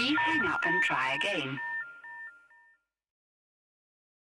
Please hang up and try again.